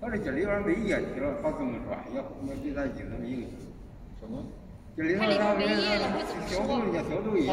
他这这里边没液体了，他怎么转，也也对咱精那没影响。什么？这里头他们消毒液、消毒液。